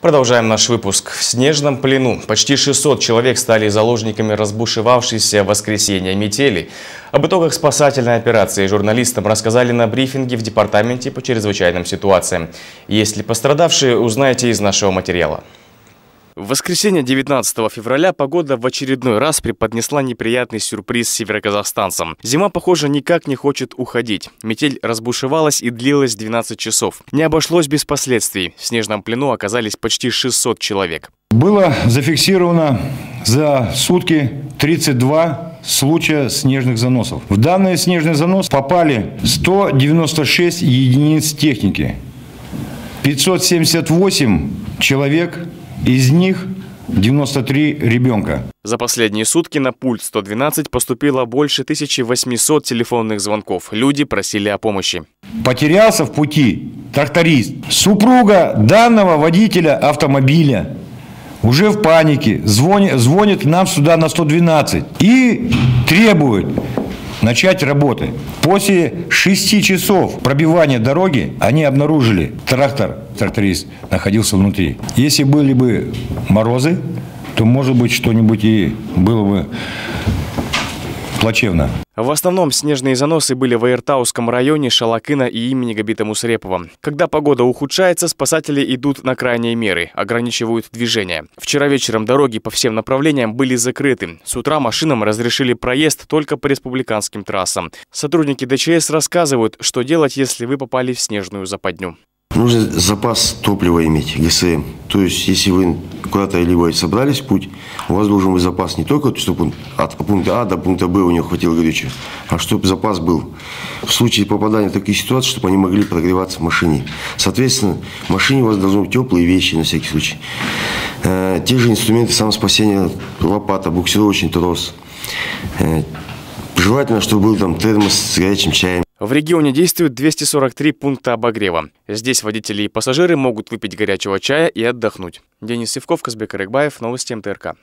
Продолжаем наш выпуск. В снежном плену почти 600 человек стали заложниками разбушевавшейся в воскресенье метели. Об итогах спасательной операции журналистам рассказали на брифинге в Департаменте по чрезвычайным ситуациям. Есть ли пострадавшие, узнаете из нашего материала. В воскресенье 19 февраля погода в очередной раз преподнесла неприятный сюрприз североказахстанцам. Зима, похоже, никак не хочет уходить. Метель разбушевалась и длилась 12 часов. Не обошлось без последствий. В снежном плену оказались почти 600 человек. Было зафиксировано за сутки 32 случая снежных заносов. В данный снежный занос попали 196 единиц техники, 578 человек из них 93 ребенка. За последние сутки на пульт 112 поступило больше 1800 телефонных звонков. Люди просили о помощи. Потерялся в пути тракторист. Супруга данного водителя автомобиля уже в панике звонит, звонит нам сюда на 112 и требует начать работы. После шести часов пробивания дороги они обнаружили трактор, тракторист находился внутри. Если были бы морозы, то, может быть, что-нибудь и было бы плачевно. В основном снежные заносы были в Аиртауском районе Шалакына и имени Габита Мусрепова. Когда погода ухудшается, спасатели идут на крайние меры, ограничивают движение. Вчера вечером дороги по всем направлениям были закрыты. С утра машинам разрешили проезд только по республиканским трассам. Сотрудники ДЧС рассказывают, что делать, если вы попали в снежную западню. Нужно запас топлива иметь, ГСМ. То есть, если вы куда-то либо собрались в путь, у вас должен быть запас не только, чтобы от пункта А до пункта Б у него хватило горючего, а чтобы запас был. В случае попадания в такие ситуации, чтобы они могли прогреваться в машине. Соответственно, в машине у вас должны быть теплые вещи на всякий случай. Э, те же инструменты самоспасения, лопата, буксировочный трос. Э, желательно, чтобы был там термос с горячим чаем. В регионе действует 243 пункта обогрева. Здесь водители и пассажиры могут выпить горячего чая и отдохнуть. Денис Севков, Казбек Рыгбаев, Новости МТРК.